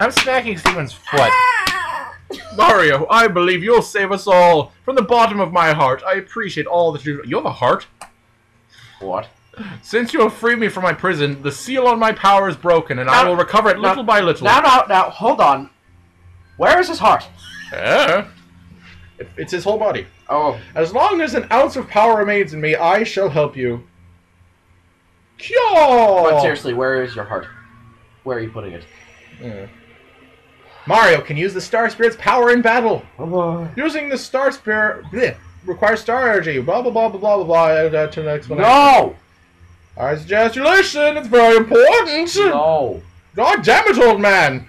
I'm smacking Steven's foot. Mario, I believe you'll save us all. From the bottom of my heart, I appreciate all that you You have a heart? What? Since you have freed me from my prison, the seal on my power is broken, and I will recover it now- little by little. Now, now, now, hold on. Where is his heart? Eh? It- It's his whole body. Oh, As long as an ounce of power remains in me, I shall help you. Kyo! but seriously, where is your heart? Where are you putting it? Yeah. Mario can use the Star Spirit's power in battle. Oh, Using the Star Spirit bleh, requires star energy. Blah blah blah blah blah blah blah. Uh, to the explanation. no! I suggest you listen. It's very important. No. God damn it, old man!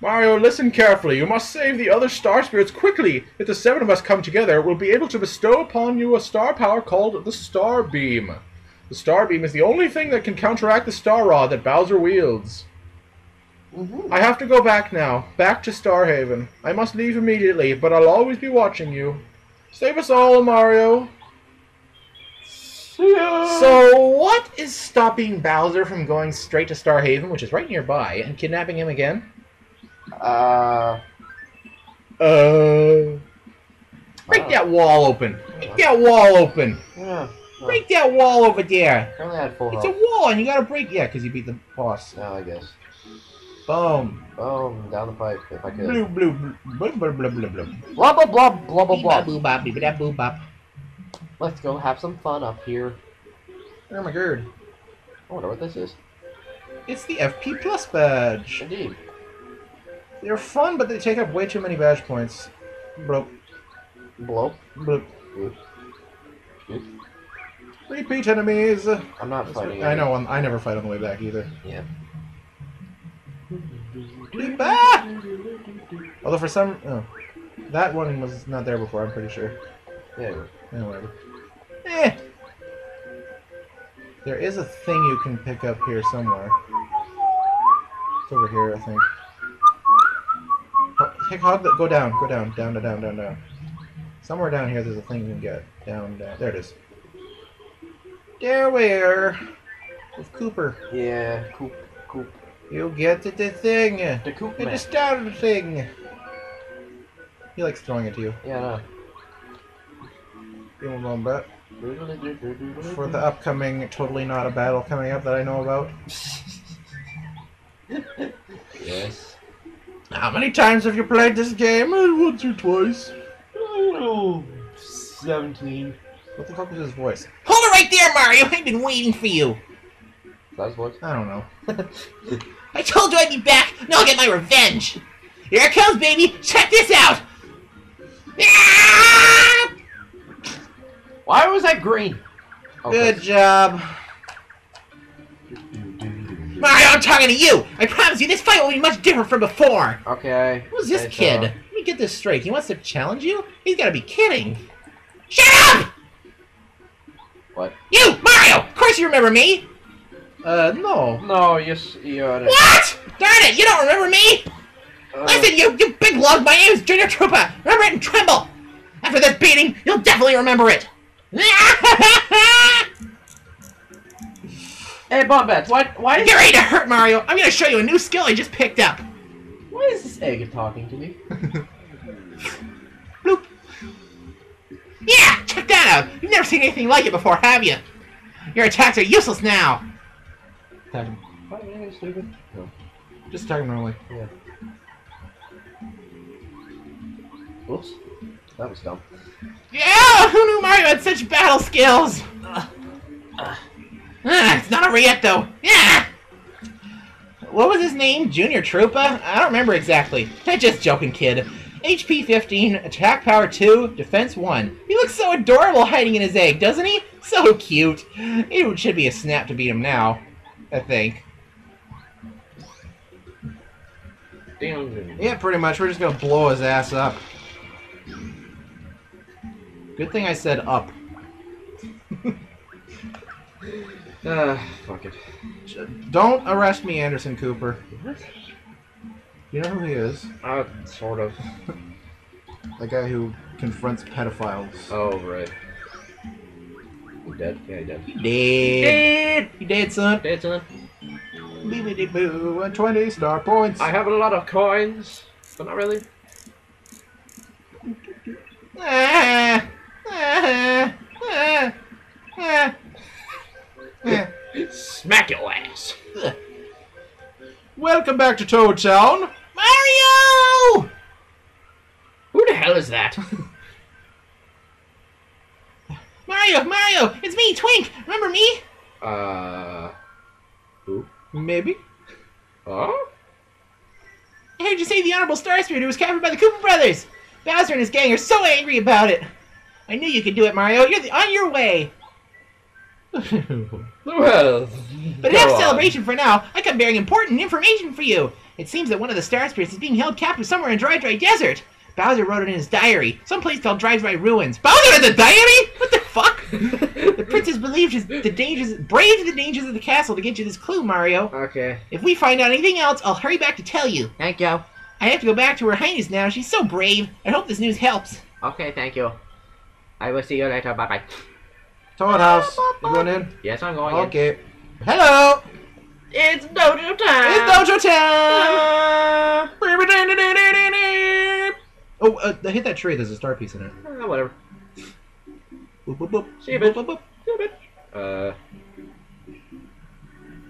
Mario, listen carefully. You must save the other star spirits quickly. If the seven of us come together, we'll be able to bestow upon you a star power called the Star Beam. The Star Beam is the only thing that can counteract the Star Rod that Bowser wields. Mhm. I have to go back now. Back to Starhaven. I must leave immediately, but I'll always be watching you. Save us all, Mario. So, what is stopping Bowser from going straight to Starhaven, which is right nearby, and kidnapping him again? Uh. Uh. Break that wall open. Break that wall open. Yeah. Break that wall over there. I had full It's a wall, and you gotta break. Yeah, because you beat the boss. Yeah, I guess. Boom. Boom, down the pipe if I could. Blue, blue, blue, blue, blue, blue, blue. Blah blah blah blah blah blah. Boo bop, bee da boo bop. Let's go have some fun up here. Oh my god. I wonder what this is. It's the FP Plus badge. Indeed. They're fun, but they take up way too many badge points. Bloop, Blow. bloop. Bloop. Bloop. Repeat enemies. I'm not fighting. I any- know, I'm, I never fight on the way back either. Yeah. Bleep, ah! Although for some, oh, that one was not there before. I'm pretty sure. Yeah. Yeah, whatever. Eh. There is a thing you can pick up here somewhere. It's over here, I think. Oh, hey, hog, go down, go down, down, down, down, down, down. Somewhere down here, there's a thing you can get. Down, down. There it is. There, we are. With Cooper. Yeah. Coop. Coop. You get the, the thing. The coop Get man. the starter thing. He likes throwing it to you. Yeah. Give him a little bit. For the upcoming, totally not a battle coming up that I know about. yes. How many times have you played this game? Uh, Once or twice. Oh, 17. What the fuck was his voice? Hold it right there, Mario. I've been waiting for you. That's what. I don't know. I told you I'd be back. Now I'll get my revenge. Here it comes, baby. Check this out. Ah! Why was that green? Okay. Good job. Mario, I'm talking to you. I promise you, this fight will be much different from before. Okay. Who's this Okay, so- kid? Let me get this straight. He wants to challenge you? He's gotta be kidding. Shut up! What? You, Mario! Of course you remember me! Uh, no. No, yes, you are. What? Darn it, you don't remember me? Uh, Listen, you, you big lug, my name is Junior Troopa. Remember it and tremble. After this beating, you'll definitely remember it. Hey, Bombette, why, why, Get ready to hurt, Mario. I'm gonna show you a new skill I just picked up. why is this egg talking to me? Bloop. Yeah, check that out. You've never seen anything like it before, have you? Your attacks are useless now. Attack him. What, am I stupid? No. Just attack him normally. Yeah. Whoops. That was dumb. Yeah, who knew Mario had such battle skills? Ah, it's not over yet, though. Yeah. What was his name? Junior Troopa? I don't remember exactly. Just joking, kid. HP 15, attack power 2, defense 1. He looks so adorable hiding in his egg, doesn't he? So cute. It should be a snap to beat him now, I think. Damn. Yeah, pretty much. We're just gonna blow his ass up. Good thing I said up. Ah, fuck it. Don't arrest me, Anderson Cooper. You know who he is? Uh, sort of. The guy who confronts pedophiles. Oh, right. You dead? Yeah, you dead. Dead. You dead, son? Dead, son? Beebity boo, and 20 star points. I have a lot of coins, but not really. Ah, ah, ah, ah, ah. Smack your ass. Welcome back to Toad Town. Mario! Who the hell is that? Mario, Mario, it's me, Twink. Remember me? uh. Who? Maybe. Oh? I heard you save the Honorable Star Spirit who was captured by the Koopa Brothers. Bowser and his gang are so angry about it. I knew you could do it, Mario. You're the, on your way. Well. But enough celebration for now. I come bearing important information for you. It seems that one of the Star Spirits is being held captive somewhere in Dry Dry Desert. Bowser wrote it in his diary, someplace called Dry By Ruins. Bowser in the diary? What the fuck? the princess believed his, the dangers, braved the dangers of the castle to get you this clue, Mario. Okay. If we find out anything else, I'll hurry back to tell you. Thank you. I have to go back to Her Highness now. She's so brave. I hope this news helps. Okay, thank you. I will see you later. Bye bye. Toad House. You going in? Yes, I'm going. in. Okay. Hello. It's dojo time. It's Dojo Town! Oh, uh, hit that tree. There's a star piece in it. Uh, whatever. Boop, boop, boop. See you, bitch. Boop, boop, boop. Uh,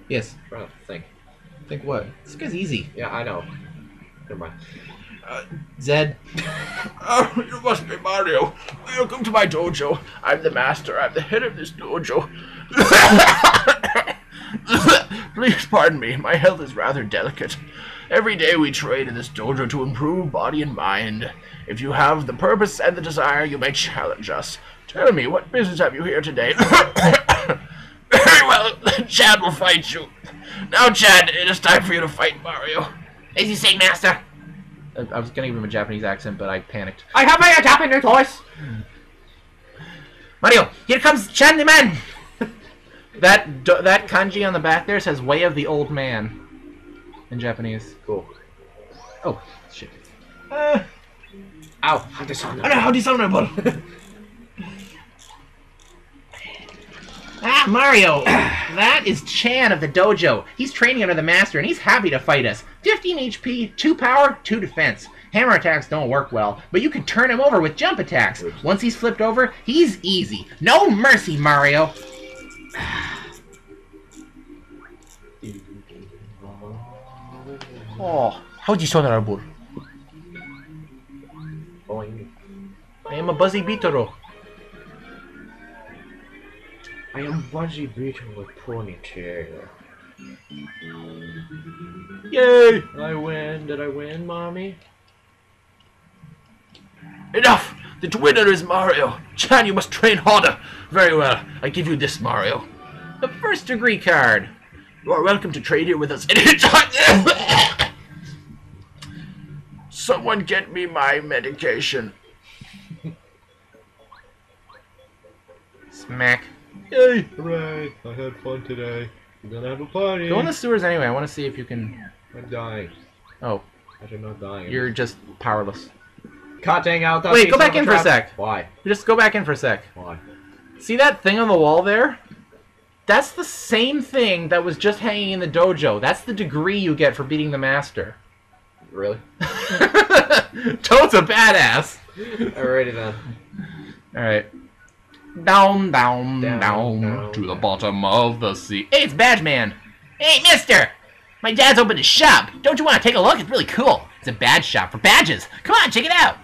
Yes. trying to think. Think what? This guy's easy. Yeah, I know. Never mind. Zed. Oh, you must be Mario. Welcome to my dojo. I'm the master. I'm the head of this dojo. Please pardon me. My health is rather delicate. Every day we train in this dojo to improve body and mind. If you have the purpose and the desire, you may challenge us. Tell me, what business have you here today? Very well, Chan will fight you. Now, Chan, it is time for you to fight Mario. As you say, Master. I, I was gonna give him a Japanese accent, but I panicked. I have my Japanese voice. Mario, here comes Chan the Man. That that kanji on the back there says "Way of the Old Man" in Japanese. Cool. Oh shit! Uh, Ow. How dishonorable. how dishonorable. ah, Mario. that is Chan of the dojo. He's training under the master, and he's happy to fight us. 15 HP, 2 power, 2 defense. Hammer attacks don't work well, but you can turn him over with jump attacks. Once he's flipped over, he's easy. No mercy, Mario. Oh, how dishonorable! Boing. I am a Buzzy Beatoro. I am Bungee Beetle with ponytail. Yay! I win. Did I win, mommy? Enough! The winner is Mario. Chan, you must train harder. Very well. I give you this, Mario. The first degree card. You are welcome to trade here with us anytime. Someone get me my medication. Smack. Yay! Hooray! I had fun today. We're gonna have a party. Go in the sewers anyway. I want to see if you can. I'm dying. Oh, I'm not dying. you're just powerless. cutting out the Wait, go back in for a sec. Why? Just go back in for a sec. Why? See that thing on the wall there? That's the same thing that was just hanging in the dojo. That's the degree you get for beating the master. Really? Toad's a badass. Alrighty then. Alright. Down, down, down, Down, down, to the bottom of the sea. Hey, it's Badge Man. Hey, mister! My dad's opened a shop. Don't you want to take a look? It's really cool. It's a badge shop for badges. Come on, check it out.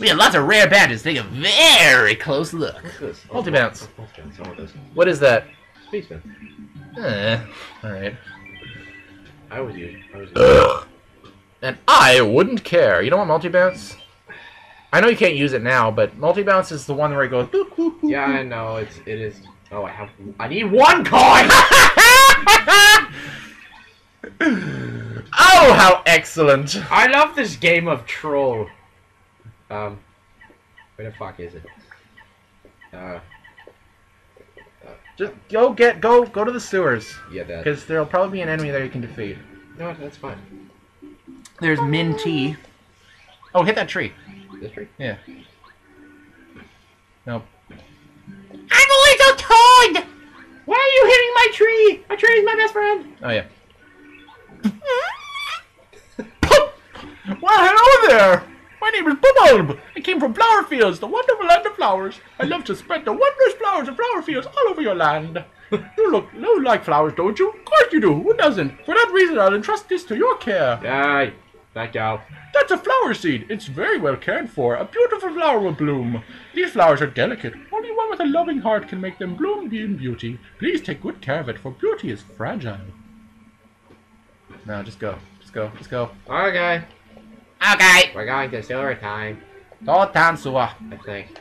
We have lots of rare badges. Take a very close look. What's this? Multi-bounce. Multi-bounce. I want this. What is that? Spaceman. Eh, alright. I always use. I use. And I wouldn't care. You don't want multi-bounce? I know you can't use it now, but multi-bounce is the one where it goes... yeah. I know. It's. It is. Oh, I have. I need one coin. Oh, how excellent! I love this game of troll. Um, where the fuck is it? Uh, Just go get go go to the sewers yeah, that. because there'll probably be an enemy there you can defeat. No, that's fine. There's Minh T. Oh, hit that tree. This tree. Yeah. Nope. I'm a little toad! Why are you hitting my tree! My tree is my best friend! Oh yeah. well, hello there. My name is Bub-ulb. I came from Flower Fields, the wonderful land of flowers. I love to spread the wondrous flowers of flower fields all over your land. You look, you like flowers, don't you? Of course you do. Who doesn't? For that reason, I'll entrust this to your care. Yay! Thank you. That's a flower seed. It's very well cared for. A beautiful flower will bloom. These flowers are delicate. Only one with a loving heart can make them bloom in beauty. Please take good care of it, for beauty is fragile. No, just go. Just go. Just go. Okay. Okay. We're going to silver time, Don't Tansua. I think.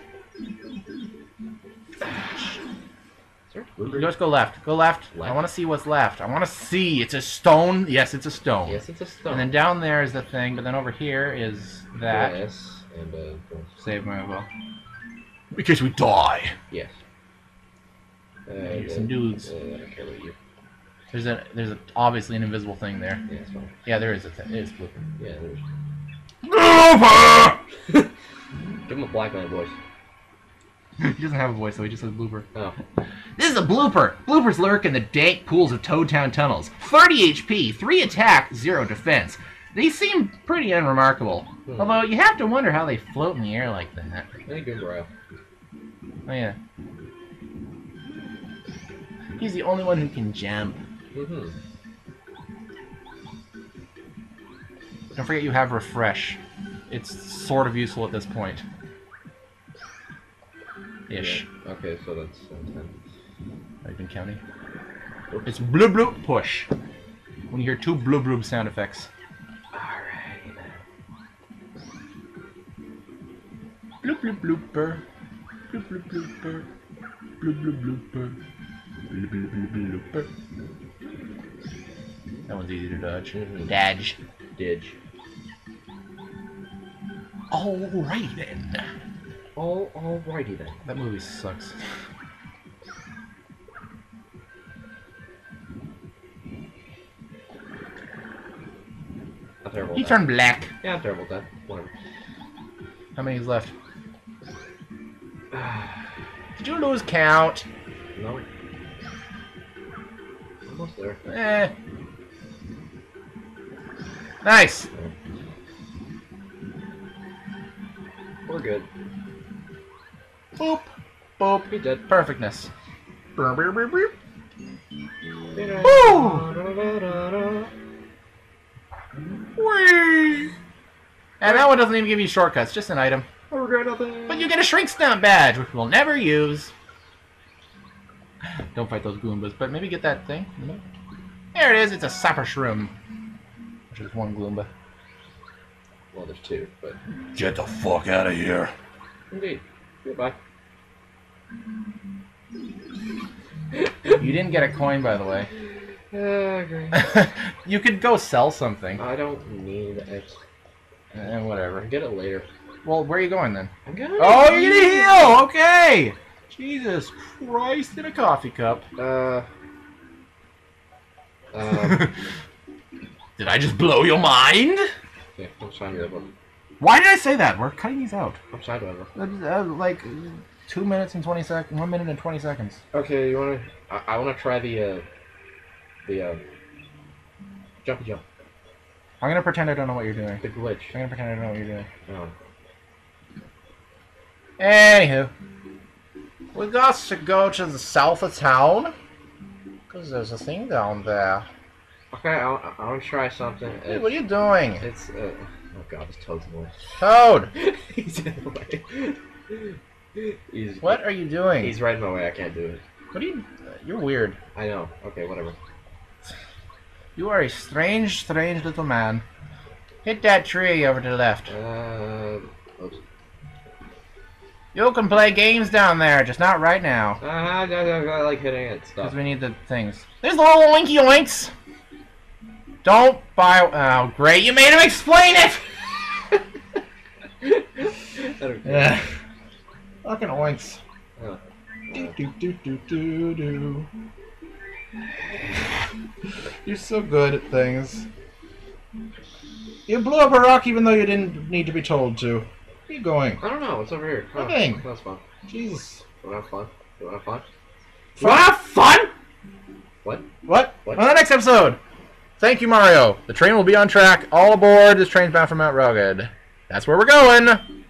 Is there a Just go left. Go left. I want to see what's left. I want to see. It's a stone. Yes, it's a stone. Yes, it's a stone. And then down there is the thing, but then over here is that. Yes, and uh, Save my will. In case we die. yes. Uh, Here's some dudes. Uh, I don't care about you. There's a there's a, obviously an invisible thing there. Yeah, it's fine. Yeah, there is a thing. It is blue. Yeah, there's. Give him a black man voice. he doesn't have a voice, though. He just says blooper. Oh. This is a blooper. Bloopers lurk in the dank pools of Toadtown tunnels. 30 HP, 3 attack, 0 defense. They seem pretty unremarkable. Hmm. Although you have to wonder how they float in the air like that. Hey, good bro. Oh yeah. He's the only one who can jump. Mm-hmm. Don't forget you have refresh. It's sort of useful at this point. Ish. Yeah. Okay, so that's ten. I've been counting. Oops. It's bloop bloop push. When you hear two bloop bloop sound effects. Alright. Bloop bloop blooper. Bloop bloop blooper. Bloop bloop blooper. Bloop bloop bloop blooper. That one's easy to dodge. Mhm. Dodge. Didge. Alrighty then. Oh, alrighty then. That movie sucks. I'm terrible. He at turned black. Yeah, I'm terrible at. Whatever. How many is left? Did you lose count? no. Almost there. Eh. Nice. We're good. Boop. Boop. We did. Perfectness. Brr, brr, brr, brr. Whee! And that one doesn't even give you shortcuts, just an item. I regret nothing. But you get a shrink stamp badge, which we'll never use. Don't fight those Goombas, but maybe get that thing. in the middle. There it is, it's a super shroom. Which is one Goomba. Well, there's two, but Get the fuck out of here. indeed. Goodbye. You didn't get a coin, by the way. Okay. you could go sell something. I don't need it. Eh, I'll whatever. get it later. Well, where are you going then? I'm gonna. Oh, you're gonna heal! Okay! Jesus Christ in a coffee cup. Uh. Um. Did I just blow your mind? yeah, I'm one. Why did I say that? We're cutting these out. I'm signing that one. Uh, like two minutes and twenty sec. One minute and twenty seconds. Okay, you wanna? I, I wanna try the uh, the uh, jumpy jump, I'm gonna pretend I don't know what you're doing. the glitch. I'm gonna pretend I don't know what you're doing. Oh. Anywho, we got to go to the south of town because there's a thing down there. Okay, I'll, I wanna try something. Hey, It's, what are you doing, it's uh, oh god, it's Toad's voice. Toad? he's in the way. He's What are you doing? He's right in my way. I can't do it. What are you? You're weird. I know. Okay, whatever. You are a strange, strange little man. Hit that tree over to the left. Uh, oops. You can play games down there, just not right now. Uh, I, I, I like hitting it Because we need the things. There's little oinky oinks! Don't buy. Oh, great. You made him explain it! I don't care. Fucking oinks. Do, do, do, do, do, do. You're so good at things. You blew up a rock even though you didn't need to be told to. Where are you going? I don't know. What's over here? Oh, Nothing. That's fun. Jesus. You want to have fun? You want to have fun? You want to Have fun? What? What? What? On the next episode. Thank you, Mario. The train will be on track. All aboard. This train's bound for Mount Rugged. That's where we're going.